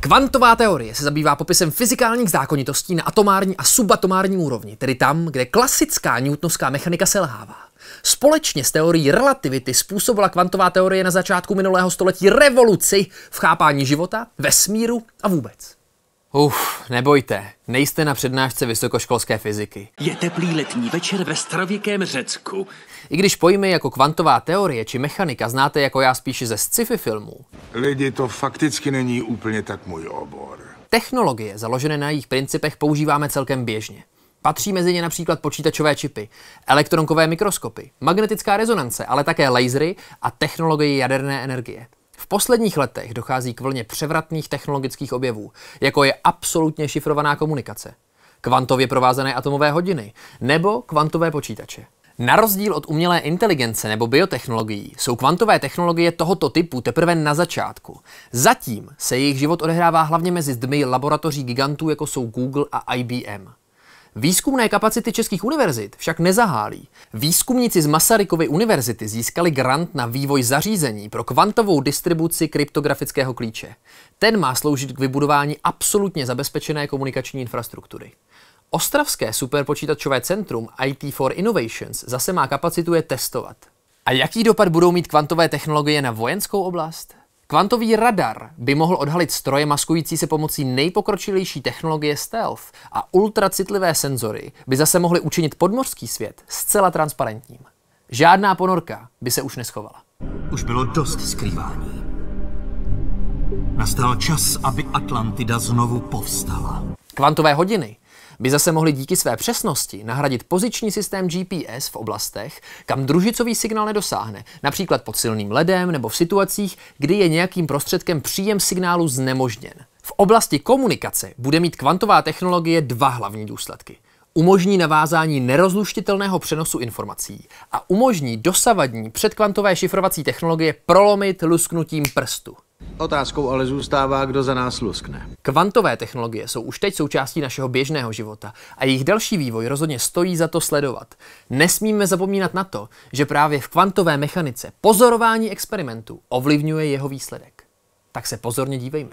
Kvantová teorie se zabývá popisem fyzikálních zákonitostí na atomární a subatomární úrovni, tedy tam, kde klasická newtonovská mechanika selhává. Společně s teorií relativity způsobila kvantová teorie na začátku minulého století revoluci v chápání života, vesmíru a vůbec. Uf, nebojte, nejste na přednášce vysokoškolské fyziky. Je teplý letní večer ve starověkém Řecku. I když pojmy jako kvantová teorie či mechanika znáte jako já spíše ze sci-fi filmů, Lidi, to fakticky není úplně tak můj obor. technologie založené na jejich principech používáme celkem běžně. Patří mezi ně například počítačové čipy, elektronkové mikroskopy, magnetická rezonance, ale také lasery a technologie jaderné energie. Posledních letech dochází k vlně převratných technologických objevů, jako je absolutně šifrovaná komunikace, kvantově provázané atomové hodiny nebo kvantové počítače. Na rozdíl od umělé inteligence nebo biotechnologií jsou kvantové technologie tohoto typu teprve na začátku. Zatím se jejich život odehrává hlavně mezi zdmi laboratoří gigantů, jako jsou Google a IBM. Výzkumné kapacity českých univerzit však nezahálí. Výzkumníci z Masarykovy univerzity získali grant na vývoj zařízení pro kvantovou distribuci kryptografického klíče. Ten má sloužit k vybudování absolutně zabezpečené komunikační infrastruktury. Ostravské superpočítačové centrum IT for Innovations zase má kapacitu je testovat. A jaký dopad budou mít kvantové technologie na vojenskou oblast? Kvantový radar by mohl odhalit stroje maskující se pomocí nejpokročilejší technologie stealth a ultracitlivé senzory by zase mohly učinit podmořský svět zcela transparentním. Žádná ponorka by se už neschovala. Už bylo dost skrývání. Nastal čas, aby Atlantida znovu povstala. Kvantové hodiny by zase mohly díky své přesnosti nahradit poziční systém GPS v oblastech, kam družicový signál nedosáhne, například pod silným ledem nebo v situacích, kdy je nějakým prostředkem příjem signálu znemožněn. V oblasti komunikace bude mít kvantová technologie dva hlavní důsledky. Umožní navázání nerozluštitelného přenosu informací a umožní dosavadní předkvantové šifrovací technologie prolomit lusknutím prstu. Otázkou ale zůstává, kdo za nás luskne. Kvantové technologie jsou už teď součástí našeho běžného života a jejich další vývoj rozhodně stojí za to sledovat. Nesmíme zapomínat na to, že právě v kvantové mechanice pozorování experimentu ovlivňuje jeho výsledek. Tak se pozorně dívejme.